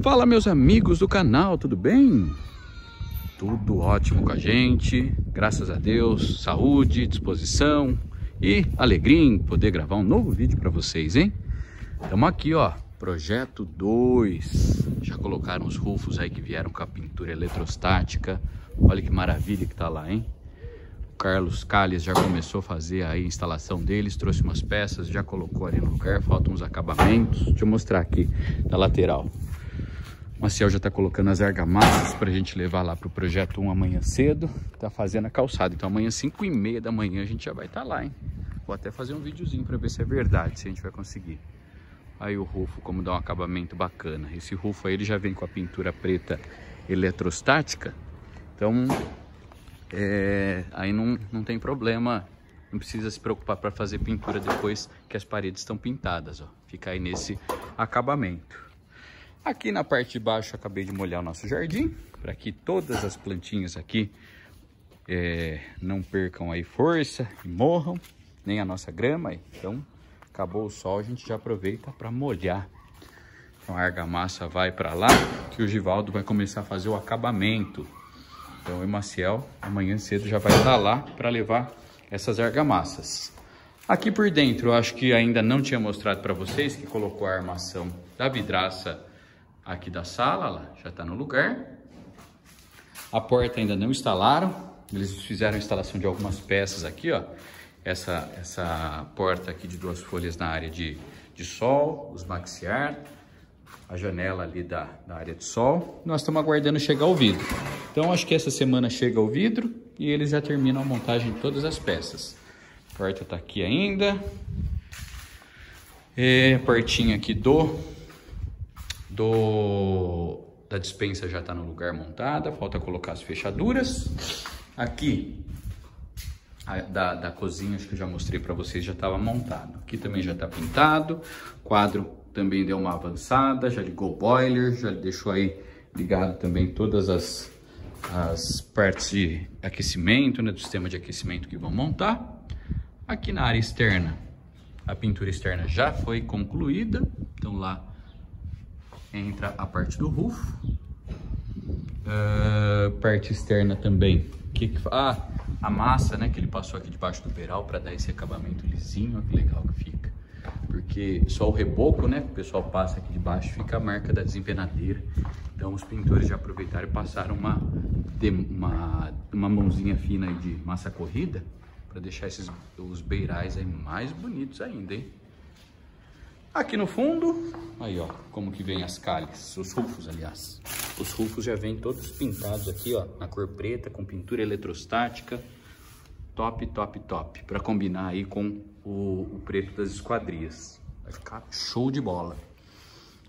Fala meus amigos do canal, tudo bem? Tudo ótimo com a gente, graças a Deus, saúde, disposição e alegria em poder gravar um novo vídeo para vocês, hein? Estamos aqui, ó, projeto 2. Já colocaram os rufos aí que vieram com a pintura eletrostática. Olha que maravilha que tá lá, hein? O Carlos Calles já começou a fazer a instalação deles, trouxe umas peças, já colocou ali no lugar, faltam uns acabamentos. Deixa eu mostrar aqui na lateral. Maciel já está colocando as argamassas para a gente levar lá para o projeto 1 amanhã cedo. Tá fazendo a calçada. Então amanhã 5 e meia da manhã a gente já vai estar tá lá, hein? Vou até fazer um videozinho para ver se é verdade, se a gente vai conseguir. Aí o rufo, como dá um acabamento bacana. Esse rufo aí ele já vem com a pintura preta eletrostática. Então, é, aí não, não tem problema. Não precisa se preocupar para fazer pintura depois que as paredes estão pintadas, ó. Fica aí nesse acabamento. Aqui na parte de baixo acabei de molhar o nosso jardim, para que todas as plantinhas aqui é, não percam aí força e morram, nem a nossa grama. Então, acabou o sol, a gente já aproveita para molhar. Então a argamassa vai para lá, que o Givaldo vai começar a fazer o acabamento. Então o Maciel amanhã cedo já vai estar lá para levar essas argamassas. Aqui por dentro, eu acho que ainda não tinha mostrado para vocês que colocou a armação da vidraça aqui da sala, lá, já está no lugar. A porta ainda não instalaram, eles fizeram a instalação de algumas peças aqui, ó. Essa, essa porta aqui de duas folhas na área de, de sol, os maxiar, a janela ali da, da área de sol. Nós estamos aguardando chegar o vidro. Então, acho que essa semana chega o vidro e eles já terminam a montagem de todas as peças. A porta está aqui ainda. E a portinha aqui do do, da dispensa já está no lugar montada, falta colocar as fechaduras. Aqui, a, da, da cozinha, acho que eu já mostrei para vocês, já estava montado. Aqui também já está pintado, quadro também deu uma avançada, já ligou o boiler, já deixou aí ligado também todas as, as partes de aquecimento, né, do sistema de aquecimento que vão montar. Aqui na área externa, a pintura externa já foi concluída, então lá entra a parte do rufo. Uh, parte externa também. Que que, ah, a massa, né, que ele passou aqui debaixo do beiral para dar esse acabamento lisinho, que legal que fica. Porque só o reboco, né, que o pessoal passa aqui debaixo, fica a marca da desempenadeira. Então os pintores já aproveitaram e passaram uma, uma, uma mãozinha fina de massa corrida para deixar esses, os beirais aí mais bonitos ainda, hein? Aqui no fundo, aí ó, como que vem as calhas, os rufos, aliás. Os rufos já vêm todos pintados aqui, ó, na cor preta, com pintura eletrostática. Top, top, top. Para combinar aí com o, o, preto das esquadrias. Vai ficar show de bola.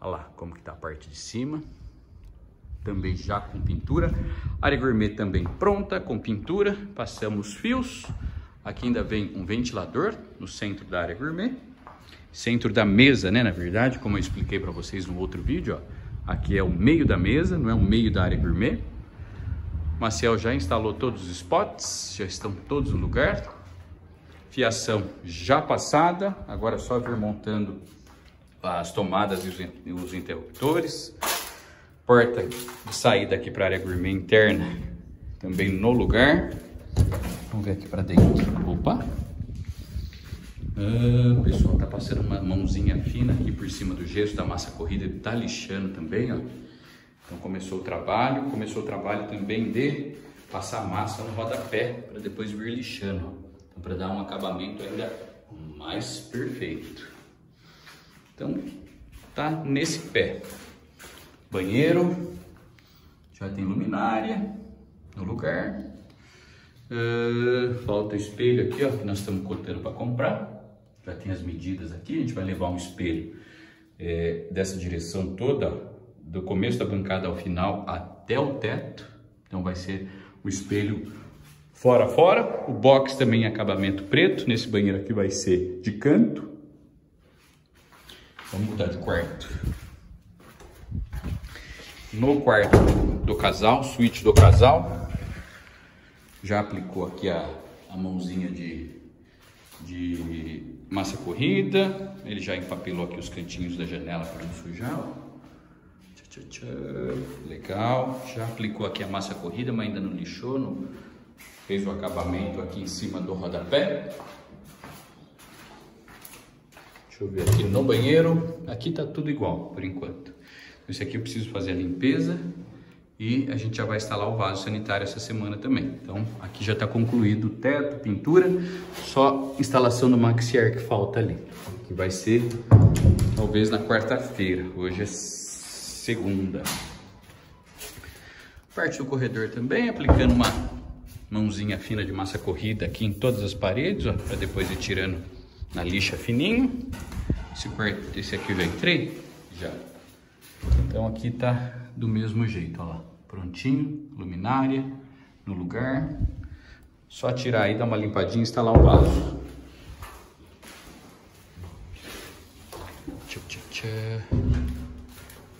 Olha lá como que tá a parte de cima. Também já com pintura. Área gourmet também pronta, com pintura. Passamos fios. Aqui ainda vem um ventilador no centro da área gourmet centro da mesa, né, na verdade, como eu expliquei para vocês no outro vídeo, ó. Aqui é o meio da mesa, não é o meio da área gourmet. O Maciel já instalou todos os spots, já estão todos no lugar. Fiação já passada, agora é só vir montando as tomadas e os interruptores. Porta de saída aqui para a área gourmet interna também no lugar. Vamos ver aqui para dentro. Opa! Ah, o pessoal tá passando uma mãozinha fina aqui por cima do gesso da massa corrida, ele tá lixando também, ó. Então começou o trabalho, começou o trabalho também de passar massa no rodapé para depois vir lixando, ó. Então para dar um acabamento ainda mais perfeito. Então tá nesse pé. Banheiro, já tem luminária no lugar. Uh, falta espelho aqui, ó, que nós estamos cotando para comprar já tem as medidas aqui, a gente vai levar um espelho é, dessa direção toda, do começo da bancada ao final até o teto, então vai ser o espelho fora fora, o box também em acabamento preto, nesse banheiro aqui vai ser de canto. Vamos mudar de quarto. No quarto do casal, suíte do casal, já aplicou aqui a, a mãozinha de de massa corrida. Ele já empapelou aqui os cantinhos da janela para não sujar. Ó. Legal. Já aplicou aqui a massa corrida, mas ainda não lixou. Não fez o acabamento aqui em cima do rodapé. Deixa eu ver aqui no banheiro. Aqui tá tudo igual, por enquanto. Esse aqui eu preciso fazer a limpeza e a gente já vai instalar o vaso sanitário essa semana também. Então aqui já está concluído o teto, pintura, só instalação do maxiar que falta ali, que vai ser talvez na quarta-feira, hoje é segunda. Parte do corredor também, aplicando uma mãozinha fina de massa corrida aqui em todas as paredes, para depois ir tirando na lixa fininho. Esse, esse aqui eu já entrei, já. Então aqui tá do mesmo jeito, ó lá prontinho, luminária no lugar. Só tirar aí, dar uma limpadinha e instalar o vaso.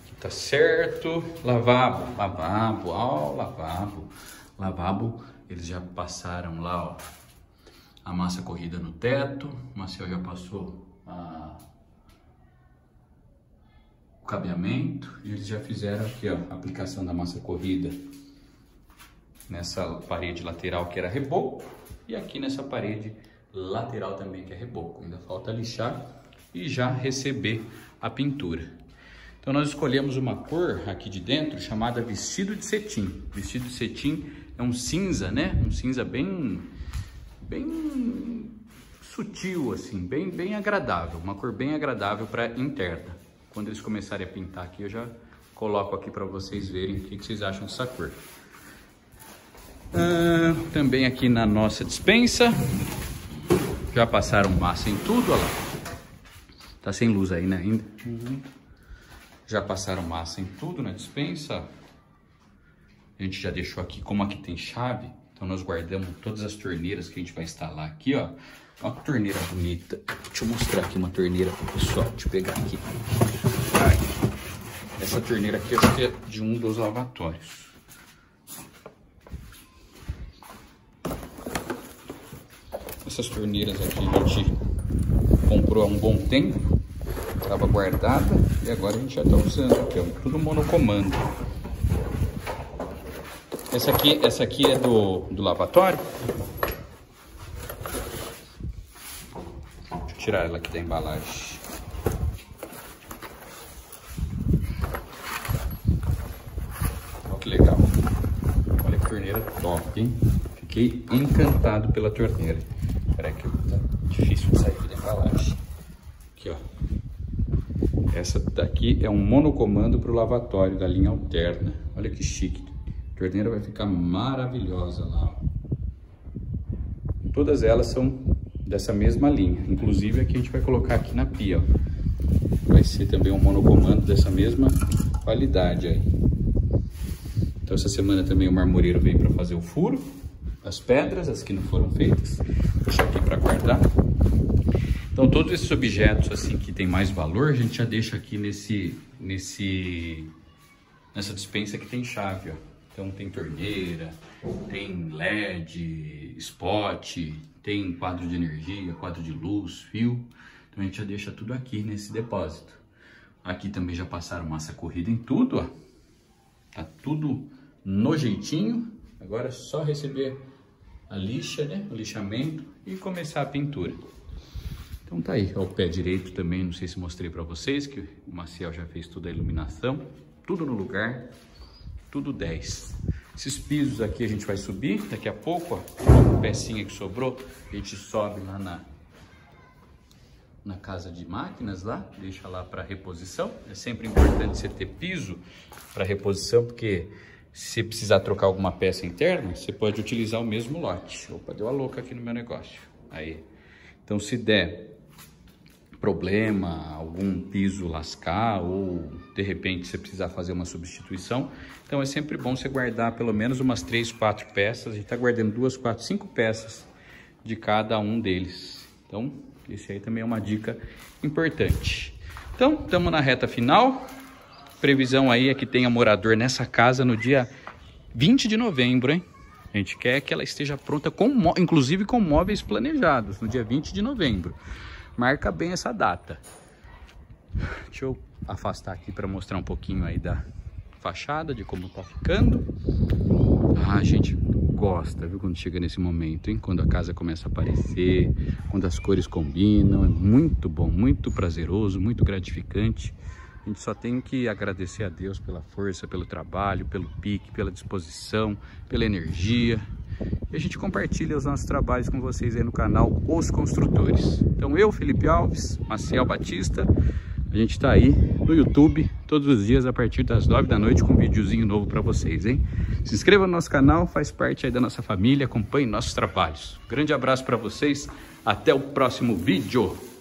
Aqui tá certo. Lavabo, lavabo, ó, lavabo. Lavabo, eles já passaram lá, ó, a massa corrida no teto. O Marcel já passou a cabeamento e eles já fizeram aqui ó, a aplicação da massa corrida nessa parede lateral que era reboco e aqui nessa parede lateral também que é reboco. Ainda falta lixar e já receber a pintura. Então nós escolhemos uma cor aqui de dentro chamada vestido de cetim. Vestido de cetim é um cinza, né? Um cinza bem bem sutil assim, bem bem agradável, uma cor bem agradável para interna. Quando eles começarem a pintar aqui, eu já coloco aqui para vocês verem o que, que, vocês acham dessa cor. Ah, também aqui na nossa dispensa, já passaram massa em tudo, olha lá. Tá sem luz aí, né, ainda? Uhum. Já passaram massa em tudo na dispensa. A gente já deixou aqui, como aqui tem chave, então nós guardamos todas as torneiras que a gente vai instalar aqui, ó. Olha que torneira bonita. Deixa eu mostrar aqui uma torneira pro pessoal. Deixa eu pegar aqui. Essa torneira aqui acho que é de um dos lavatórios. Essas torneiras aqui a gente comprou há um bom tempo. Estava guardada e agora a gente já está usando aqui, ó, tudo monocomando. Essa aqui, essa aqui é do, do lavatório. Tirar ela aqui da embalagem. Olha que legal. Olha que torneira top, hein? Fiquei encantado pela torneira. Espera que tá difícil de sair da embalagem. Aqui, ó. Essa daqui é um monocomando para o lavatório da linha alterna. Olha que chique. A torneira vai ficar maravilhosa lá. Todas elas são dessa mesma linha. Inclusive aqui a gente vai colocar aqui na pia, ó. Vai ser também um monocomando dessa mesma qualidade aí. Então essa semana também o marmoreiro veio para fazer o furo, as pedras, as que não foram feitas. Vou deixar aqui para guardar. Então todos esses objetos assim que tem mais valor, a gente já deixa aqui nesse nesse nessa dispensa que tem chave, ó. Então tem torneira, tem LED, spot, tem quadro de energia, quadro de luz, fio. Então a gente já deixa tudo aqui nesse depósito. Aqui também já passaram massa corrida em tudo, ó. Tá tudo no jeitinho. Agora é só receber a lixa, né? O lixamento e começar a pintura. Então tá aí, ó, o pé direito também, não sei se mostrei para vocês, que o Maciel já fez toda a iluminação, tudo no lugar, tudo 10. Esses pisos aqui a gente vai subir daqui a pouco, ó. Pecinha que sobrou, a gente sobe lá na, na casa de máquinas lá, deixa lá para reposição. É sempre importante você ter piso para reposição, porque se precisar trocar alguma peça interna, você pode utilizar o mesmo lote. Opa, deu a louca aqui no meu negócio. Aí. Então, se der problema, algum piso lascar ou de repente você precisar fazer uma substituição. Então é sempre bom você guardar pelo menos umas três, quatro peças. A gente está guardando duas, quatro, cinco peças de cada um deles. Então esse aí também é uma dica importante. Então estamos na reta final. Previsão aí é que tenha morador nessa casa no dia 20 de novembro, hein? A gente quer que ela esteja pronta, com, inclusive com móveis planejados, no dia 20 de novembro marca bem essa data. Deixa eu afastar aqui para mostrar um pouquinho aí da, fachada, de como tá ficando. Ah, a gente gosta, viu, quando chega nesse momento, hein? Quando a casa começa a aparecer, quando as cores combinam, é muito bom, muito prazeroso, muito gratificante. A gente só tem que agradecer a Deus pela força, pelo trabalho, pelo pique, pela disposição, pela energia. E a gente compartilha os nossos trabalhos com vocês aí no canal Os Construtores. Então eu, Felipe Alves, Maciel Batista, a gente está aí no YouTube todos os dias a partir das 9 da noite com um videozinho novo para vocês, hein? Se inscreva no nosso canal, faz parte aí da nossa família, acompanhe nossos trabalhos. grande abraço para vocês, até o próximo vídeo.